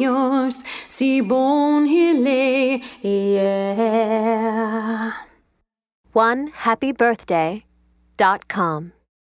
yours, seaborn he lay, yeah. One happy birthday dot com.